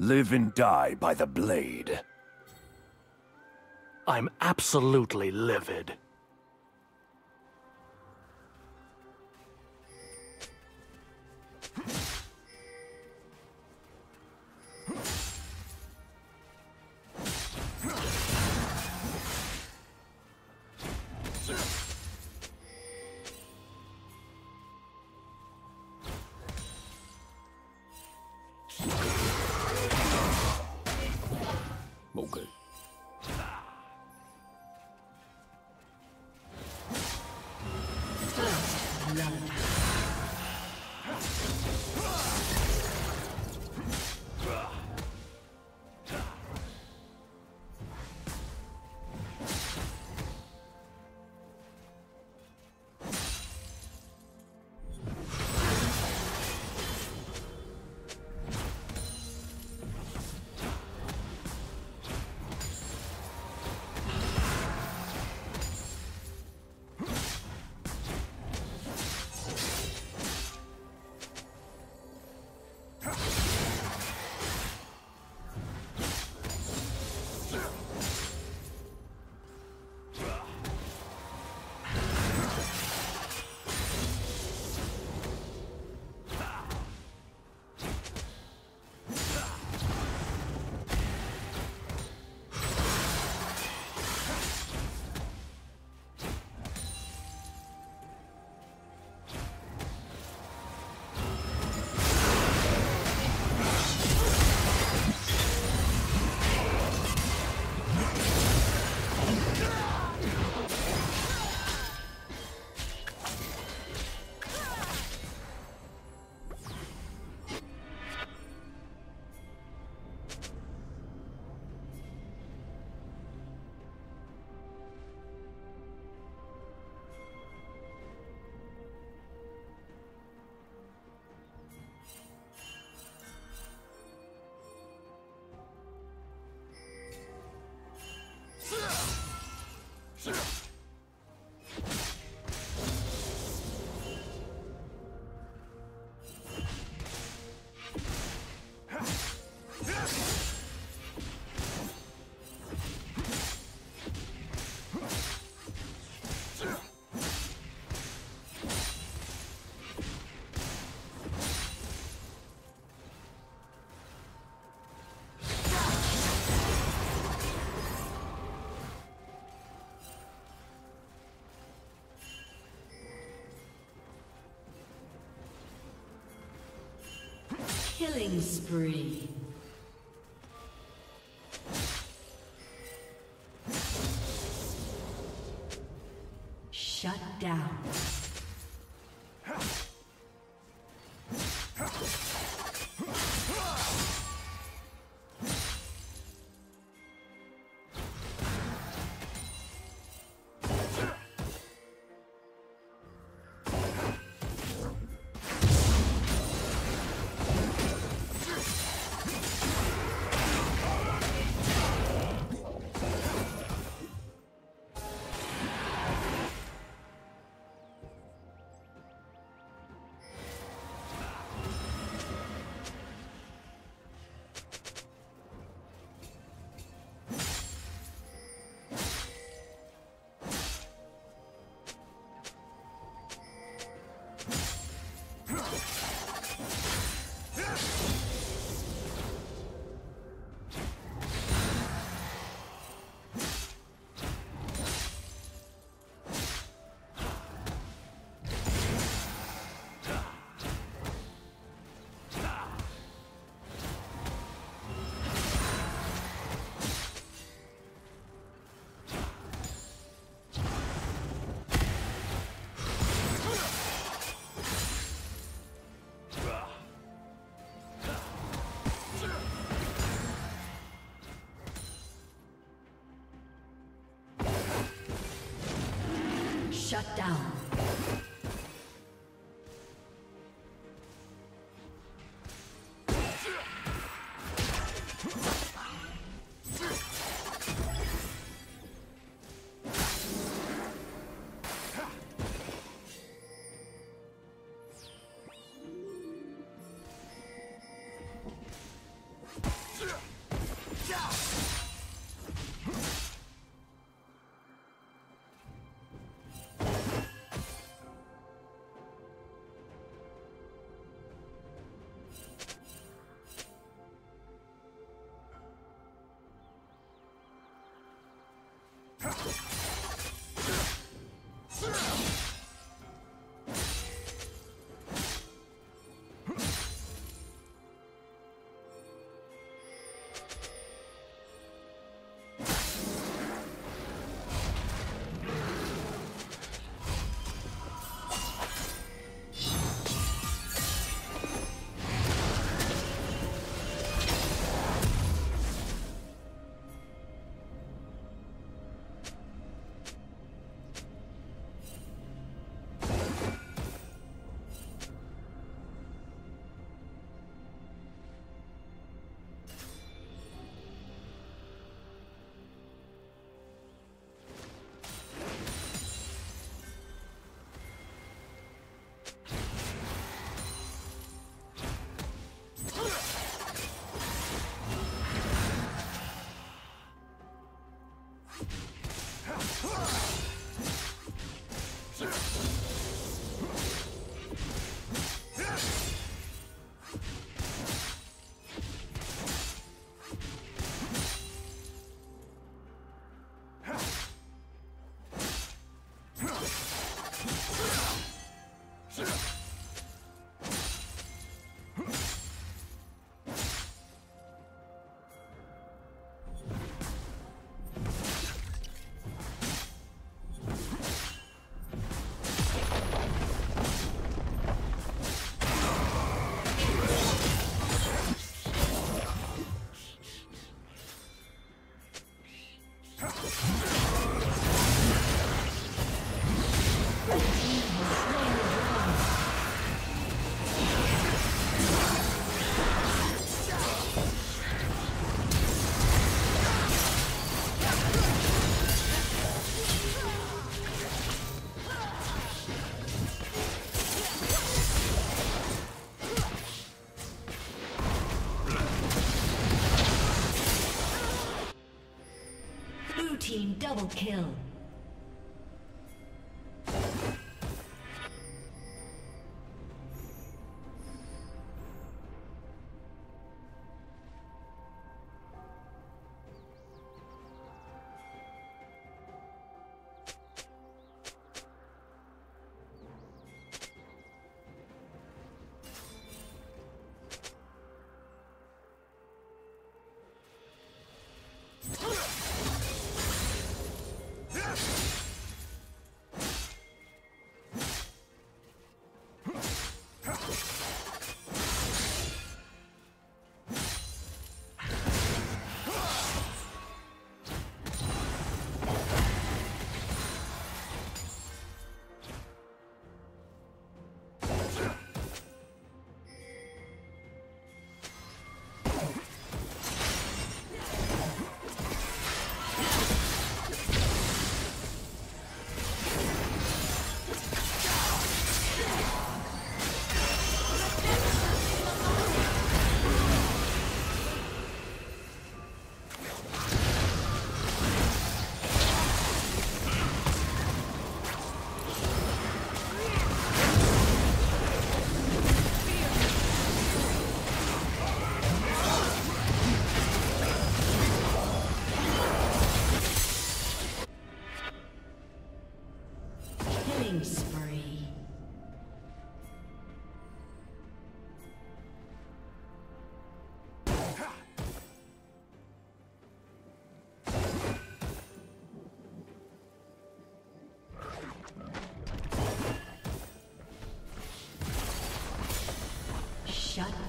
Live and die by the blade. I'm absolutely livid. Killing spree. Now! Double kill.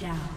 Down.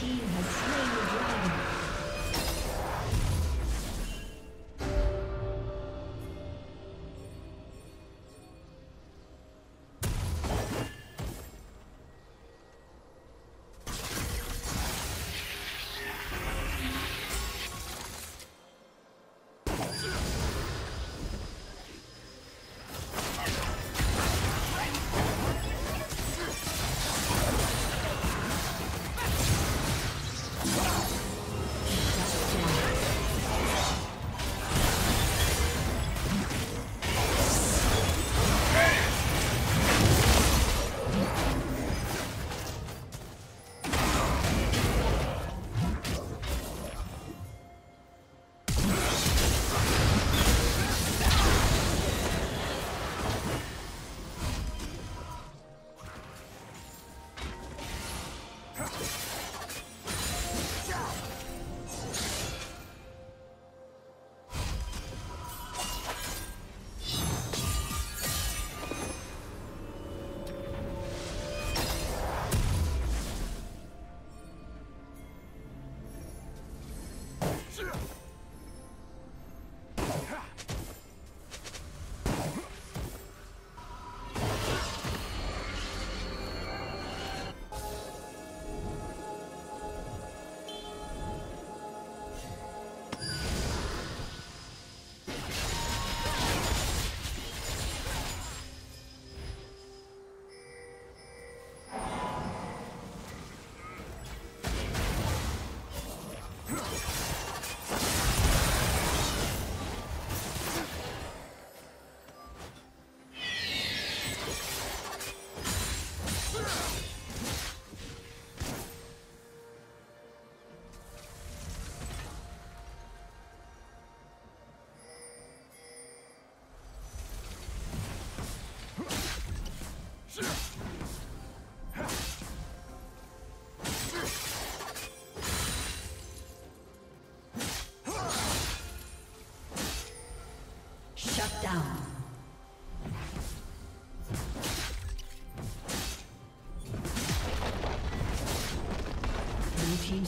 Team has slain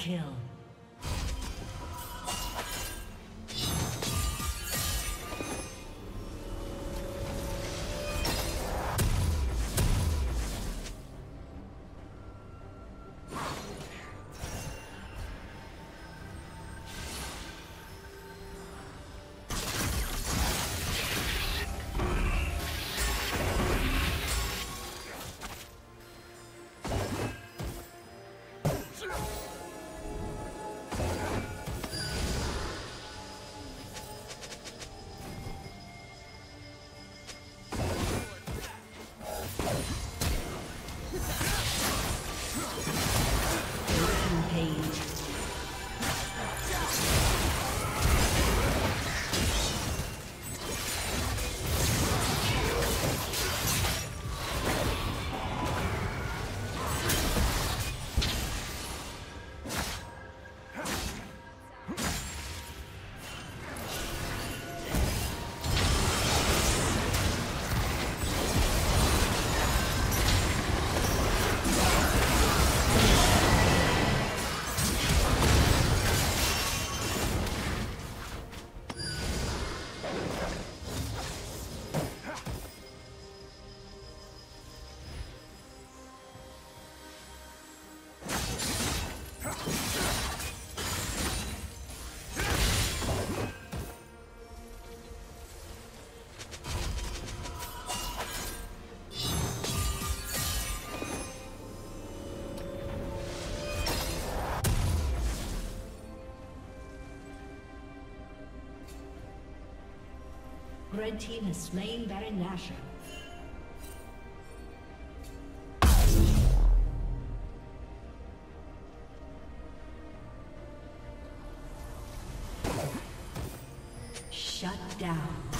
Kill. red team has slain Baron Nashor. Shut down.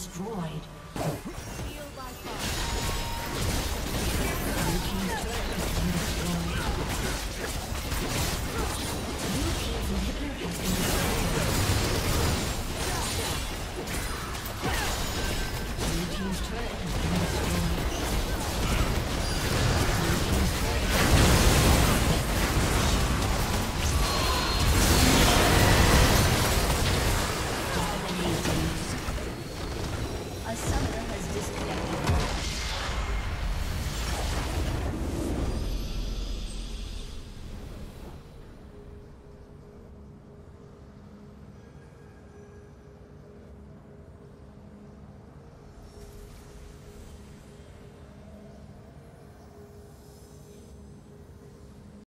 destroyed.